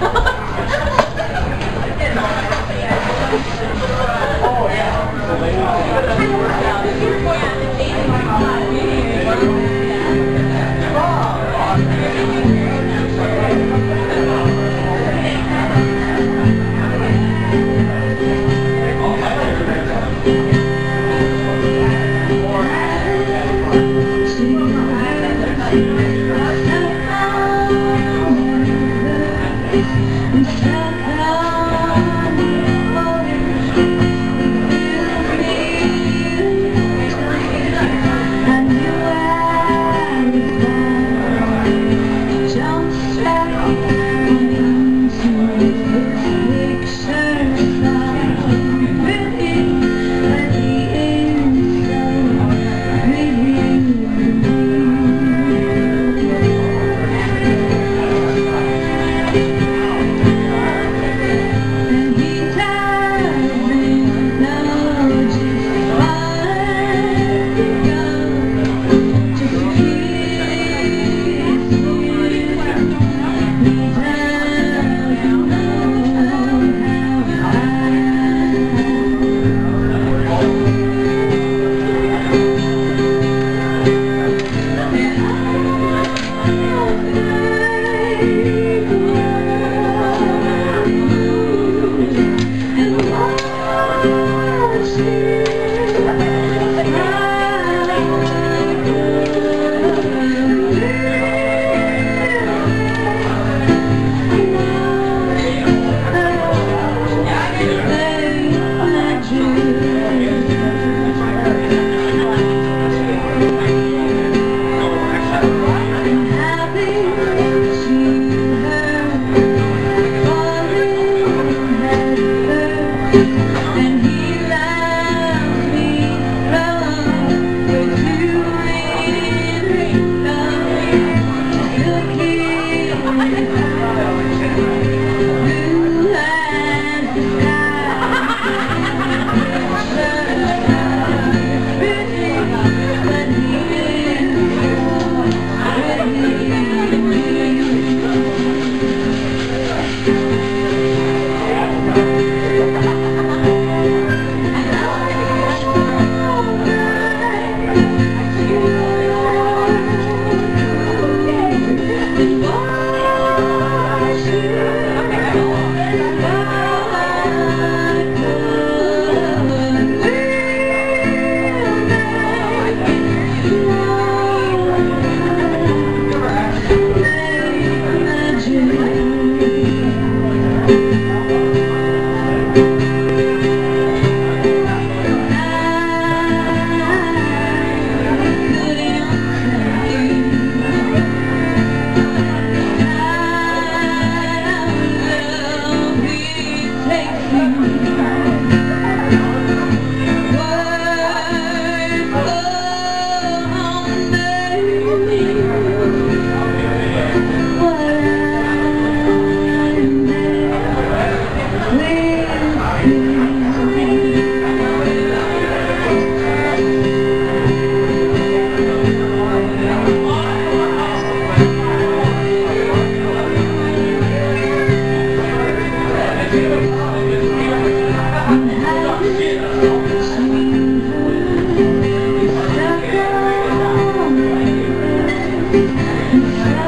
down. you. Yeah.